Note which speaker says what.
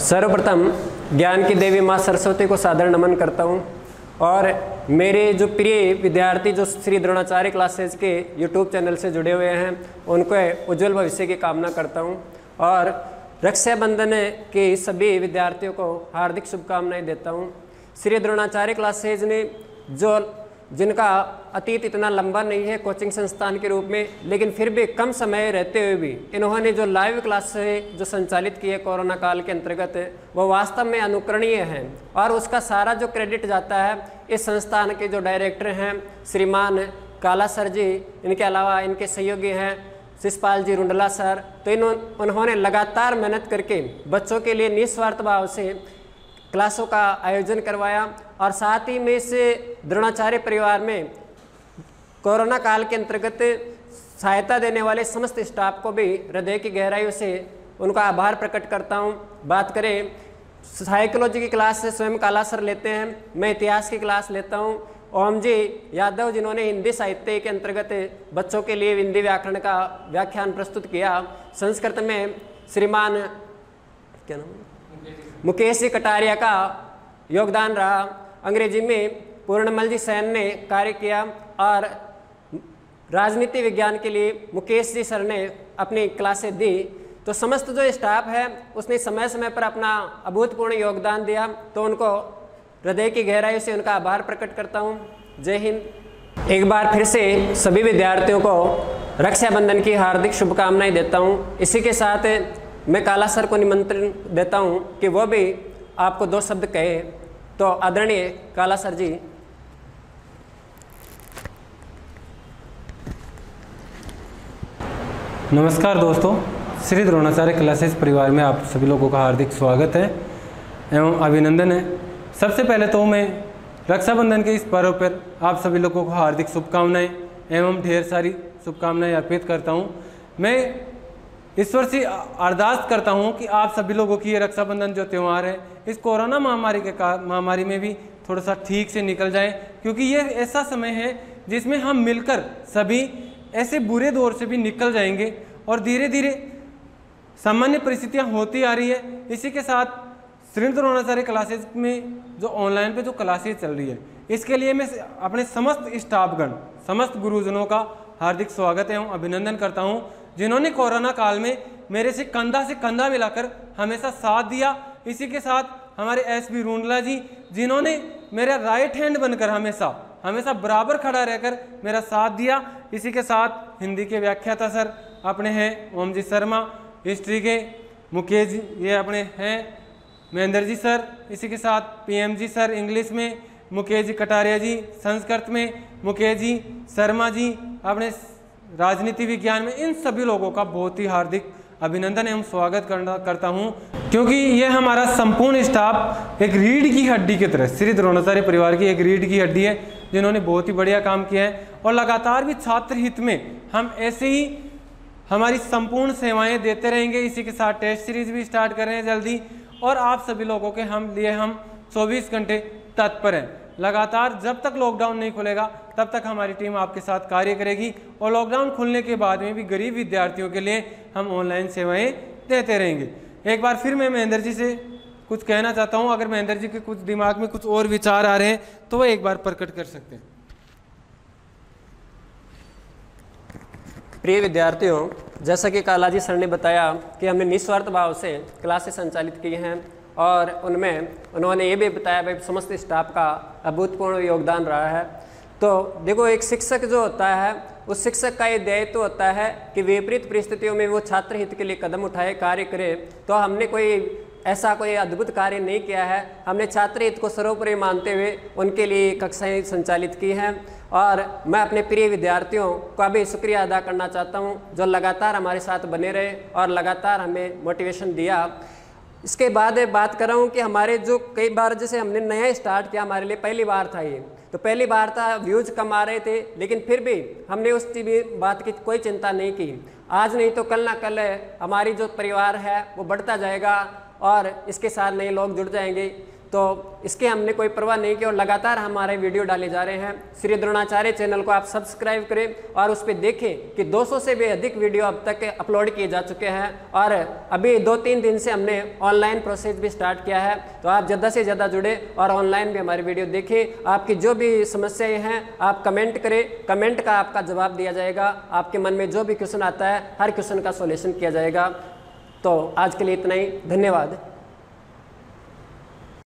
Speaker 1: सर्वप्रथम ज्ञान की देवी माँ सरस्वती को सादर नमन करता हूँ और मेरे जो प्रिय विद्यार्थी जो श्री द्रोणाचार्य क्लासेज के यूट्यूब चैनल से जुड़े हुए हैं, उनको उज्जवल भविष्य की कामना करता हूँ और रक्षाबंधन के सभी विद्यार्थियों को हार्दिक शुभकामनाएँ देता हूँ। श्री द्रोणाचार्य क्लासेज ने जो जिनका अतीत इतना लंबा नहीं है कोचिंग संस्थान के रूप में, लेकिन फिर भी कम समय रहते हुए भी इन्होंने जो लाइव क्लास जो संचालित की है कोरोना काल के अंतर्गत, वो वास्तव में अनुकरणीय है। और उसका सारा जो क्रेडिट जाता है, इस संस्थान के जो डायरेक्टर हैं, श्रीमान काला सर जी, इनके अलावा इनके सहयोगी हैं शिषपाल जी रुंडला सर तो इन उन्होंने लगातार मेहनत करके बच्चों के लिए निस्वार्थ भाव से क्लासों का आयोजन करवाया और साथ ही में इस द्रोणाचार्य परिवार में कोरोना काल के अंतर्गत सहायता देने वाले समस्त स्टाफ को भी हृदय की गहराइयों से उनका आभार प्रकट करता हूँ। बात करें साइकोलॉजी की क्लास से स्वयं काला सर लेते हैं। मैं इतिहास की क्लास लेता हूँ। ओम जी, यादव जिन्होंने हिंदी साहित्य के अंतर्गत बच्चों के लिए हिंदी व्याकरण का व्याख्यान प्रस्तुत किया, संस्कृत में श्रीमान, क्या नाम मुकेश जी कटारिया का योगदान रहा। अंग्रेज़ी में पूर्णमल जी सैन ने कार्य किया और राजनीति विज्ञान के लिए मुकेश जी सर ने अपनी क्लासें दी। तो समस्त जो स्टाफ है, उसने समय समय पर अपना अभूतपूर्ण योगदान दिया। तो उनको हृदय की गहराई से उनका आभार प्रकट करता हूँ। जय हिंद। एक बार फिर से सभी विद्यार्थियों को रक्षाबंधन की हार्दिक शुभकामनाएँ देता हूँ। इसी के साथ मैं काला सर को निमंत्रण देता हूँ कि वह भी आपको दो शब्द कहे। तो आदरणीय काला सर जी।
Speaker 2: नमस्कार दोस्तों, श्री द्रोणाचार्य क्लासेस परिवार में आप सभी लोगों का हार्दिक स्वागत है एवं अभिनंदन है। सबसे पहले तो मैं रक्षाबंधन के इस पर्व पर आप सभी लोगों को हार्दिक शुभकामनाएँ एवं ढेर सारी शुभकामनाएँ अर्पित करता हूँ। मैं ईश्वर से अरदास करता हूँ कि आप सभी लोगों की ये रक्षाबंधन जो त्यौहार है, इस कोरोना महामारी के महामारी में भी थोड़ा सा ठीक से निकल जाए, क्योंकि ये ऐसा समय है जिसमें हम मिलकर सभी ऐसे बुरे दौर से भी निकल जाएँगे और धीरे धीरे सामान्य परिस्थितियाँ होती आ रही है। इसी के साथ श्री द्रोणाचार्य क्लासेज में जो ऑनलाइन पे जो क्लासेज चल रही है, इसके लिए मैं अपने समस्त स्टाफगण, समस्त गुरुजनों का हार्दिक स्वागत एवं अभिनंदन करता हूँ। जिन्होंने कोरोना काल में मेरे से कंधा से कंधा मिलाकर हमेशा साथ दिया, इसी के साथ हमारे एस बी रूंडला जी, जिन्होंने मेरा राइट हैंड बनकर हमेशा हमेशा बराबर खड़ा रहकर मेरा साथ दिया। इसी के साथ हिंदी के व्याख्याता सर अपने हैं ओम जी शर्मा, हिस्ट्री के मुकेश जी, ये अपने हैं महेंद्र जी सर, इसी के साथ पीएम जी सर इंग्लिश में, मुकेश जी कटारिया जी संस्कृत में, मुकेश जी शर्मा जी अपने राजनीति विज्ञान में इन सभी लोगों का बहुत ही हार्दिक अभिनंदन एवं स्वागत करना, करता हूँ, क्योंकि ये हमारा संपूर्ण स्टाफ एक रीढ़ की हड्डी की तरह, श्री द्रोणाचार्य परिवार की एक रीढ़ की हड्डी है, जिन्होंने बहुत ही बढ़िया काम किया है, और लगातार भी छात्र हित में हम ऐसे ही हमारी संपूर्ण सेवाएँ देते रहेंगे। इसी के साथ टेस्ट सीरीज़ भी स्टार्ट कर रहे हैं जल्दी, और आप सभी लोगों के हम लिए हम 24 घंटे तत्पर हैं। लगातार जब तक लॉकडाउन नहीं खुलेगा तब तक हमारी टीम आपके साथ कार्य करेगी और लॉकडाउन खुलने के बाद में भी गरीब विद्यार्थियों के लिए हम ऑनलाइन सेवाएँ देते रहेंगे। एक बार फिर मैं महेंद्र जी से कुछ कहना चाहता हूँ। अगर महेंद्र जी के कुछ दिमाग में कुछ और विचार आ रहे हैं तो वह एक बार प्रकट कर सकते हैं।
Speaker 1: प्रिय विद्यार्थियों, जैसा कि कालाजी सर ने बताया कि हमने निस्वार्थ भाव से क्लासेस संचालित की हैं और उनमें उन्होंने ये भी बताया भाई समस्त स्टाफ का अभूतपूर्ण योगदान रहा है। तो देखो, एक शिक्षक जो होता है, उस शिक्षक का ये दायित्व तो होता है कि विपरीत परिस्थितियों में वो छात्र हित के लिए कदम उठाए, कार्य करे। तो हमने कोई ऐसा कोई अद्भुत कार्य नहीं किया है। हमने छात्र हित को सर्वोपरि मानते हुए उनके लिए कक्षाएँ संचालित की हैं। और मैं अपने प्रिय विद्यार्थियों का भी शुक्रिया अदा करना चाहता हूँ, जो लगातार हमारे साथ बने रहे और लगातार हमें मोटिवेशन दिया। इसके बाद बात कर रहा हूँ कि हमारे जो कई बार जैसे हमने नया स्टार्ट किया हमारे लिए, पहली बार था ये। तो पहली बार था, व्यूज़ कम आ रहे थे, लेकिन फिर भी हमने उस बात की, कोई चिंता नहीं की। आज नहीं तो कल ना कल हमारी जो परिवार है, वो बढ़ता जाएगा और इसके साथ नए लोग जुड़ जाएँगे। तो इसके हमने कोई परवाह नहीं की और लगातार हमारे वीडियो डाले जा रहे हैं। श्री द्रोणाचार्य चैनल को आप सब्सक्राइब करें और उस पर देखें कि 200 से भी अधिक वीडियो अब तक अपलोड किए जा चुके हैं और अभी दो तीन दिन से हमने ऑनलाइन प्रोसेस भी स्टार्ट किया है। तो आप ज़्यादा से ज़्यादा जुड़े और ऑनलाइन भी हमारी वीडियो देखें। आपकी जो भी समस्याएँ हैं, आप कमेंट करें। कमेंट का आपका जवाब दिया जाएगा। आपके मन में जो भी क्वेश्चन आता है, हर क्वेश्चन का सोल्यूशन किया जाएगा। तो आज के लिए इतना ही। धन्यवाद।